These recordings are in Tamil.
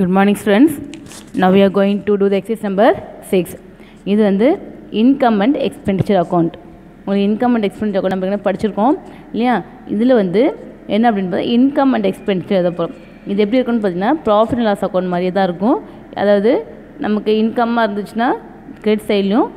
Good morning students now we are going to do the exercise number 6. இது வந்து இன்கம் அண்ட் எக்ஸ்பெண்டிச்சர் அக்கௌண்ட் உங்களுக்கு இன்கம் அண்ட் எக்ஸ்பெண்டிச்சர் அக்கௌண்ட் நம்ம படிச்சிருக்கோம் இல்லையா? இதில் வந்து என்ன அப்படின்னு பார்த்தா இன்கம் அண்ட் எக்ஸ்பெண்டிச்சர் எதை போகிறோம் இது எப்படி இருக்குன்னு பார்த்தீங்கன்னா ப்ராஃபிட் லாஸ் அக்கௌண்ட் மாதிரியே தான் இருக்கும். அதாவது நமக்கு இன்கம்மாக இருந்துச்சுன்னா கிரெடிட் சைட்லையும்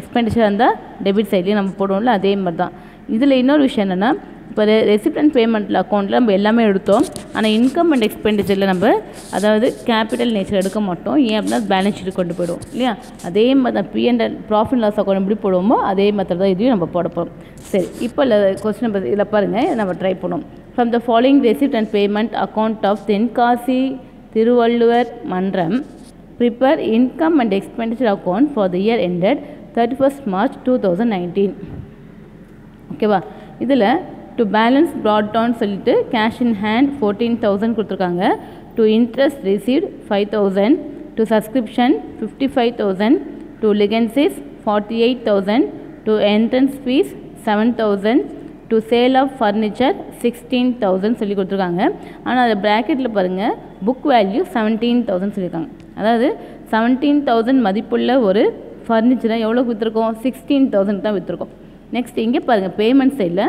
எக்ஸ்பெண்டிச்சராக இருந்தால் டெபிட் சைட்லையும் நம்ம போடுவோம்ல அதே மாதிரி தான். இதில் இன்னொரு விஷயம் என்னென்னா இப்போ ரெசிப்ட் அண்ட் பேமெண்ட்டில் அக்கௌண்ட்டில் நம்ம எல்லாமே எடுத்தோம். ஆனால் இன்கம் அண்ட் எக்ஸ்பெண்டிச்சரில் நம்ம அதாவது கேபிட்டல் நேச்சர் எடுக்க மாட்டோம். ஏன் அப்படின்னா பேலன்ஸ் ஷீட் கொண்டு போயிடுவோம் இல்லையா? அதே மாதிரி தான் P and profit loss account எப்படி போடுவோமோ அதே மாதிரி தான் இதையும் நம்ம போடப்போம். சரி இப்போ கொஸ்டின் நம்பர் இதில் பாருங்கள் நம்ம ட்ரை பண்ணுவோம் from the following receipt and payment account of Tenkasi Thiruvalluvar Mandram prepare income and expenditure account for the year ended thirty first March two thousand nineteen ஓகேவா இதில் டு பேலன்ஸ் ப்ராட் டவுன் சொல்லிட்டு cash in hand fourteen thousand கொடுத்துருக்காங்க. To interest received five thousand to subscription fifty five thousand to licences forty eight thousand to entrance fees seven thousand to sale of furniture sixteen thousand சொல்லி கொடுத்துருக்காங்க. ஆனால் அது ப்ராக்கெட்டில் பாருங்கள் புக் வேல்யூ செவன்டீன் தௌசண்ட் சொல்லியிருக்காங்க. அதாவது செவன்டீன் தௌசண்ட் மதிப்புள்ள ஒரு ஃபர்னிச்சரை எவ்வளோக்கு விற்றுருக்கோம் சிக்ஸ்டீன் தௌசண்ட் தான் விற்றுருக்கோம் நெக்ஸ்ட் இங்கே பாருங்கள் பேமெண்ட் சைடில்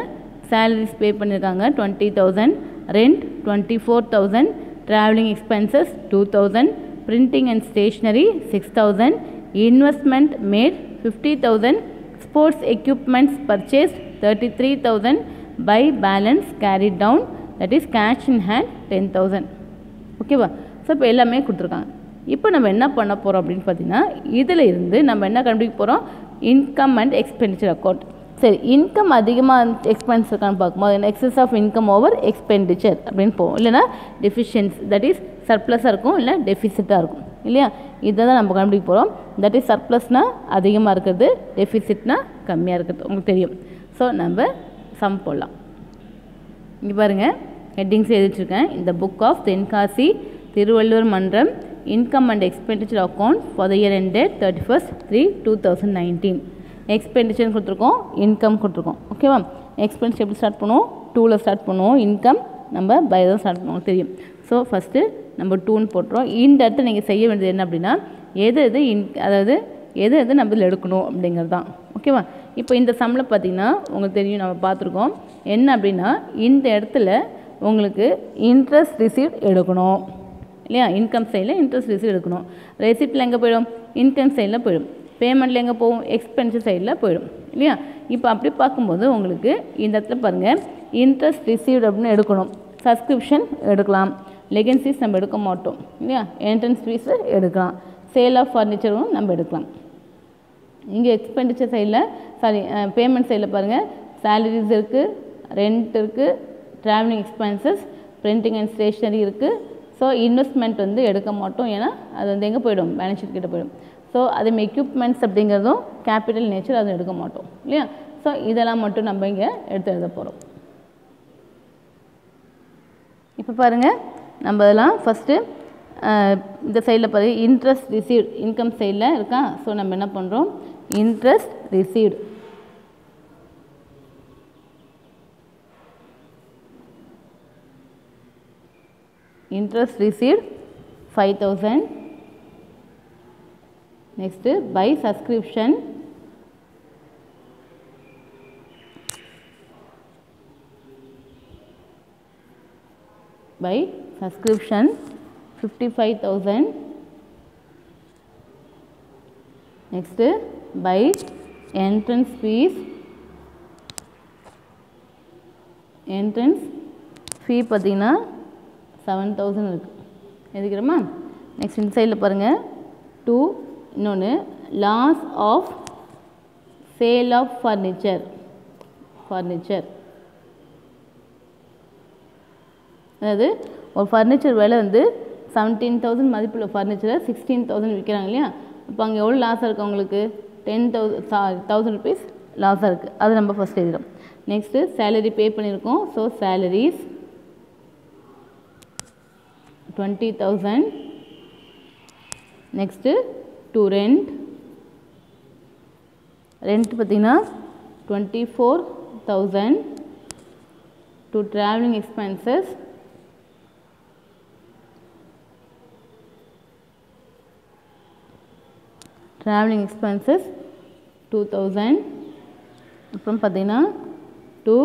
சேலரிஸ் பே பண்ணியிருக்காங்க twenty thousand rent twenty four thousand travelling expenses two thousand printing and stationery six thousand investment made fifty thousand sports equipments purchase thirty three thousand by balance carry down that is cash in hand ten thousand ஓகேவா ஸோ இப்போ எல்லாமே கொடுத்துருக்காங்க. இப்போ நம்ம என்ன பண்ண போகிறோம் அப்படின்னு பார்த்தீங்கன்னா இதில் இருந்து நம்ம என்ன கண்டுபிடிக்க போகிறோம் இன்கம் அண்ட் எக்ஸ்பெண்டிச்சர் அக்கௌண்ட் சரி இன்கம் அதிகமாக எக்ஸ்பென்ஸ் இருக்கான்னு பார்க்கும்போது excess of income over expenditure அப்படின்னு போவோம். இல்லைனா டெஃபிஷியன்ஸ் தட் இஸ் சர்ப்ளஸாக இருக்கும் இல்லை டெஃபிசிட்டாக இருக்கும். இல்லையா? இதை தான் நம்ம கண்டுபிடிக்க போகிறோம் தட் இஸ் சர்ப்ளஸ்னால் அதிகமாக இருக்கிறது டெஃபிசிட்னால் கம்மியாக இருக்கிறது. உங்களுக்கு தெரியும். ஸோ நம்ம சம் போடலாம். இங்கே பாருங்கள் ஹெட்டிங்ஸ் எழுதிட்டுருக்கேன். இந்த book of Tenkasi Thiruvalluvar Mandram income and expenditure account for the year ended thirty first three two thousand nineteen எக்ஸ்பெண்டிச்சர்னு கொடுத்துருக்கோம் இன்கம் கொடுத்துருக்கோம். ஓகேவா எக்ஸ்பென்ஸ் எப்படி ஸ்டார்ட் பண்ணுவோம்? டூவில் ஸ்டார்ட் பண்ணுவோம். இன்கம் நம்ம பை தான் ஸ்டார்ட் பண்ணுவோம். தெரியும். ஸோ ஃபஸ்ட்டு நம்ம டூன்னு போட்டுறோம் இந்த இடத்துல நீங்கள் செய்ய வேண்டியது என்ன அப்படின்னா எது எது இன் அதாவது எது எது நம்ம இதில் எடுக்கணும் அப்படிங்கிறது தான். ஓகேவா இப்போ இந்த சம்மில் பார்த்தீங்கன்னா உங்களுக்கு தெரியும் நம்ம பார்த்துருக்கோம். என்ன அப்படின்னா இந்த இடத்துல உங்களுக்கு இன்ட்ரெஸ்ட் ரிசீவ்ட் எடுக்கணும். இல்லையா? இன்கம் சைடில் இன்ட்ரெஸ்ட் ரிசீவ் எடுக்கணும். ரெசிப்டில் எங்கே போயிடும்? இன்கம் சைடில் போயிடும். பேமெண்ட்டில் எங்கே போகும்? எக்ஸ்பென்சிவ் சைடில் போயிடும். இல்லையா? இப்போ அப்படி பார்க்கும்போது உங்களுக்கு இந்த இடத்துல பாருங்கள் இன்ட்ரெஸ்ட் ரிசீவ்ட் அப்படின்னு எடுக்கணும். சப்ஸ்கிரிப்ஷன் எடுக்கலாம். லெகன்சிஸ் நம்ம எடுக்க மாட்டோம். இல்லையா? என்ட்ரன்ஸ் ஃபீஸு எடுக்கலாம். சேல் ஆஃப் ஃபர்னிச்சரும் நம்ம எடுக்கலாம். இங்கே எக்ஸ்பெண்டிச்சர் சைடில் சாரி பேமெண்ட் சைடில் பாருங்கள் சேலரிஸ் இருக்குது ரெண்ட் இருக்குது travelling expenses printing and stationery இருக்குது ஸோ இன்வெஸ்ட்மெண்ட் வந்து எடுக்க மாட்டோம். ஏன்னா அது வந்து எங்கே போயிடும்? பேலன்ஸ் ஷீட் போயிடும். ஸோ அதே எக்யூப்மெண்ட்ஸ் அப்படிங்கிறதும் கேபிட்டல் நேச்சர் அதுவும் எடுக்க மாட்டோம். இல்லையா? ஸோ இதெல்லாம் மட்டும் நம்ம இங்கே எடுத்து எழுத போகிறோம் இப்போ பாருங்கள் நம்ம இதெல்லாம் ஃபஸ்ட்டு இந்த சைடில் பாரு இன்ட்ரெஸ்ட் ரிசீவ்ட் இன்கம் சைடில் இருக்கா? ஸோ நம்ம என்ன பண்ணுறோம் interest received five thousand next by subscription by subscription fifty five thousand next by entrance fees entrance fee பார்த்தீங்கன்னா செவன் தௌசண்ட் இருக்குது எதுக்கிறோமா நெக்ஸ்ட் இன்சைடில் பாருங்கள் டூ இன்னொன்று loss of sale of furniture furniture அதாவது ஒரு ஃபர்னிச்சர் விலை வந்து செவன்டீன் தௌசண்ட் மதிப்புள்ள ஃபர்னிச்சரை சிக்ஸ்டீன் தௌசண்ட் விற்கிறாங்க இல்லையா? இப்போ அங்கே எவ்வளோ லாஸாக இருக்குது அவங்களுக்கு? Ten thousand sorry thousand rupees லாஸாக இருக்குது அது நம்ம ஃபஸ்ட் எழுதுகிறோம் நெக்ஸ்ட்டு சேலரி பே பண்ணியிருக்கோம். So salaries twenty thousand next to rent. Rent patina 24000 to traveling expenses. Traveling expenses 2000 from patina to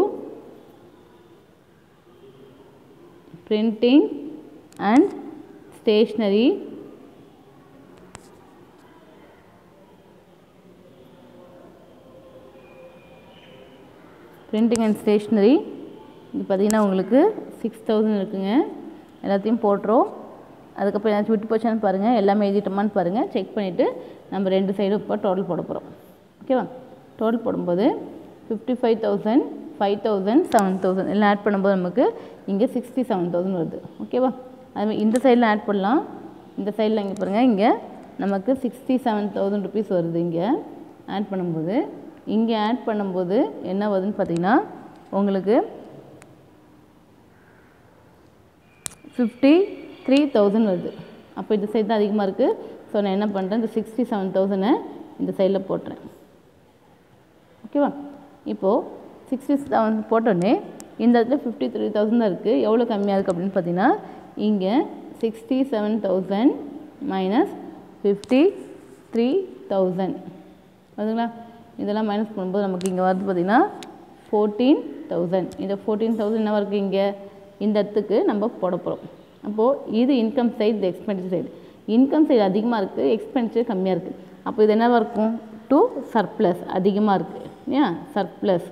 printing and stationery. Printing and stationery. இது பார்த்திங்கன்னா உங்களுக்கு சிக்ஸ் தௌசண்ட் இருக்குங்க. எல்லாத்தையும் போட்டுரும். அதுக்கப்புறம் ஏதாச்சும் விட்டு போச்சான்னு பாருங்கள் எல்லாமே எழுதிட்டோமான்னு பாருங்கள் செக் பண்ணிவிட்டு நம்ம ரெண்டு சைடும் இப்போ டோட்டல் போட போகிறோம் ஓகேவா டோட்டல் போடும்போது fifty five thousand five thousand seven thousand எல்லாம் ஆட் பண்ணும்போது நமக்கு இங்கே சிக்ஸ்டி செவன் தௌசண்ட் வருது ஓகேவா அதுமாதிரி இந்த சைடில் ஆட் பண்ணலாம். இந்த சைடில் இங்கே பாருங்கள் இங்கே நமக்கு சிக்ஸ்டி செவன் தௌசண்ட் ருபீஸ் வருது இங்கே. ஆட் பண்ணும்போது இங்கே ஆட் பண்ணும்போது என்ன வருதுன்னு பார்த்தீங்கன்னா உங்களுக்கு ஃபிஃப்டி த்ரீ தௌசண்ட் வருது. அப்போ இந்த சைடு தான் அதிகமாக இருக்குது ஸோ நான் என்ன பண்ணுறேன் இந்த சிக்ஸ்டி செவன் தௌசண்டை இந்த சைடில் போட்டுறேன். ஓகேவா இப்போது சிக்ஸ்டி செவன் போட்டோடனே இந்த இடத்துல ஃபிஃப்டி த்ரீ தௌசண்ட் தான் இருக்குது எவ்வளோ கம்மியாக இருக்குது அப்படின்னு பார்த்தீங்கன்னா இங்கே sixty seven thousand minus fifty three thousand அதுங்களா இதெல்லாம் மைனஸ் பண்ணும்போது நமக்கு இங்கே வருது பார்த்திங்கன்னா ஃபோர்டீன் தௌசண்ட் இந்த ஃபோர்டீன் தௌசண்ட் என்ன இருக்குது இங்கே? இந்த இடத்துக்கு நம்ம போட போகிறோம் அப்போது இது இன்கம் சைடு இது எக்ஸ்பென்சர் சைடு இன்கம் சைடு அதிகமாக இருக்குது எக்ஸ்பென்சர் கம்மியாக இருக்குது அப்போ இது என்னவா இருக்கும்? டூ சர்ப்ளஸ் அதிகமாக இருக்குது ஏன் சர்ப்ளஸ்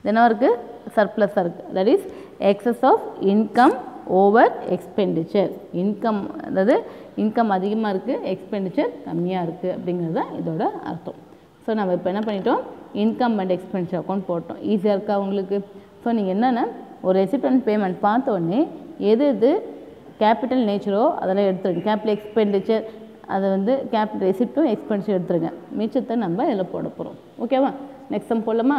இது என்னவா இருக்குது சர்ப்ளஸாக இருக்குது that is excess of income over expenditure income அதாவது இன்கம் அதிகமாக இருக்குது எக்ஸ்பெண்டிச்சர் கம்மியாக இருக்குது அப்படிங்கிறது தான் இதோட அர்த்தம். ஸோ நம்ம இப்போ என்ன பண்ணிட்டோம்? இன்கம் அண்ட் எக்ஸ்பெண்டிச்சர் அக்கௌண்ட் போட்டோம். ஈஸியாக இருக்கா உங்களுக்கு? ஸோ நீங்கள் என்னென்னா ஒரு ரெசிப்ட் அண்ட் பேமெண்ட் பார்த்தோன்னே எது எது கேபிட்டல் நேச்சரோ அதெல்லாம் எடுத்துருங்க. கேபிட்டல் எக்ஸ்பெண்டிச்சர் அதை வந்து கேபிட்டல் ரெசிப்ட்டும் எக்ஸ்பென்ஸும் எடுத்துருங்க. மிச்சத்தை நம்ம இதில் போட போகிறோம் ஓகேவா நெக்ஸ்ட் சம் போடலாமா?